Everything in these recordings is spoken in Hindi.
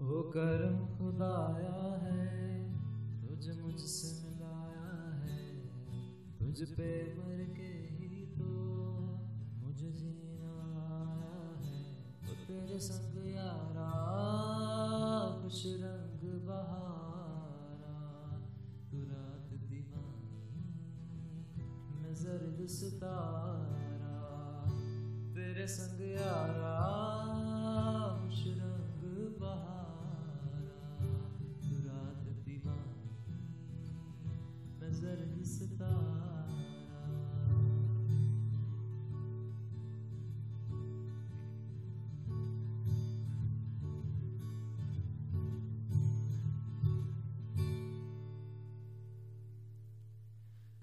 वो करम खुदाया है, तुझ मुझसे मिलाया है। तुझ पे मर के ही तो मुझे जीना आया है। वो तेरे संग यारा खुश रंग बहारा। तू रात दीवानी मैं जर्द सितारा तेरे संग यारा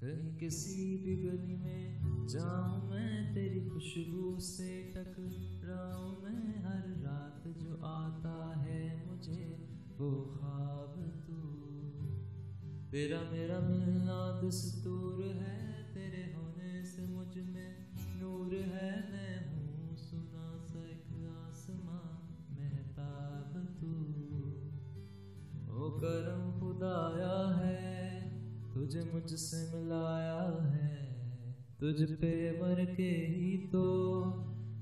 कहीं किसी भी गली में जाऊँ मैं तेरी खुशबू से टकराऊं मैं, हर रात जो आता है मुझे वो ख्वाब तू। तेरा मेरा मिलना दस्तूर है, तेरे होने से तुझे मुझसे मिलाया है। तुझ पे मर के ही तो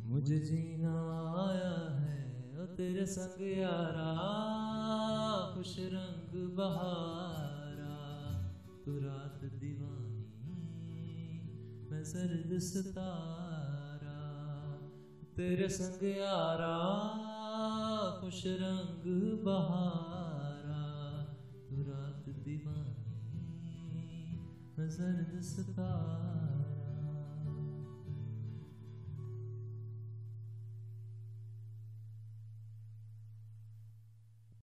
मुझे जीना आया है। ओ तेरे संग यारा, खुश रंग बहारा। तू रात दीवानी, मैं सर्द सितारा। तेरे संग यारा, खुश रंग बहारा। तू रात दीवानी मैं जर्द सितारा